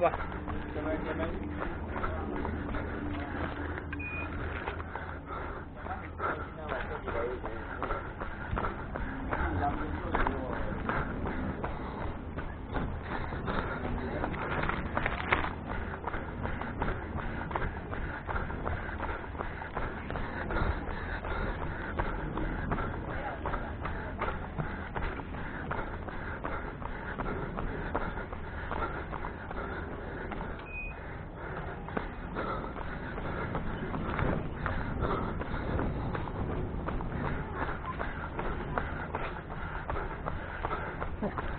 喂，咁樣咁樣。Thanks.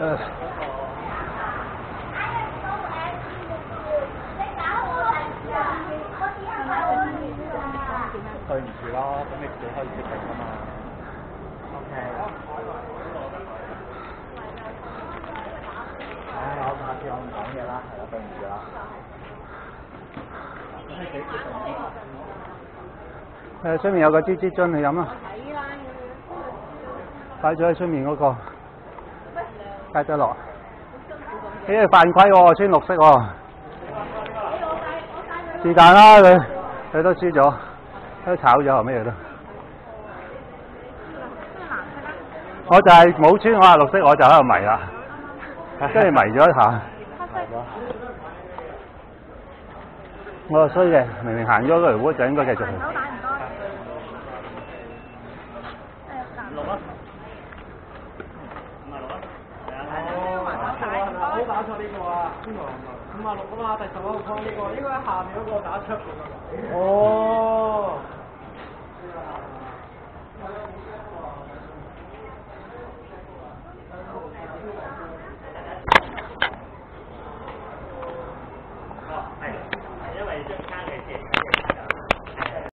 誒對唔住咯，咁你自己可以決定噶嘛。OK。唉，我下次我唔講嘢啦，係啦，對唔住啦。咁你自己決定。誒，出面有個支支樽，你飲啊。擺咗喺出面嗰、個，街得落。呢個犯規喎，穿綠色喎。是但啦，佢佢都輸咗，都炒咗咩嘢都。我就係冇穿，我話綠色，我就喺度迷啦，跟住迷咗一下。我衰嘅，明明行咗嗰條烏就應該繼續。位打錯呢個啊？邊個？五啊六啊嘛，第十一號方呢個，應該下面嗰個打出嚟嘅。哦。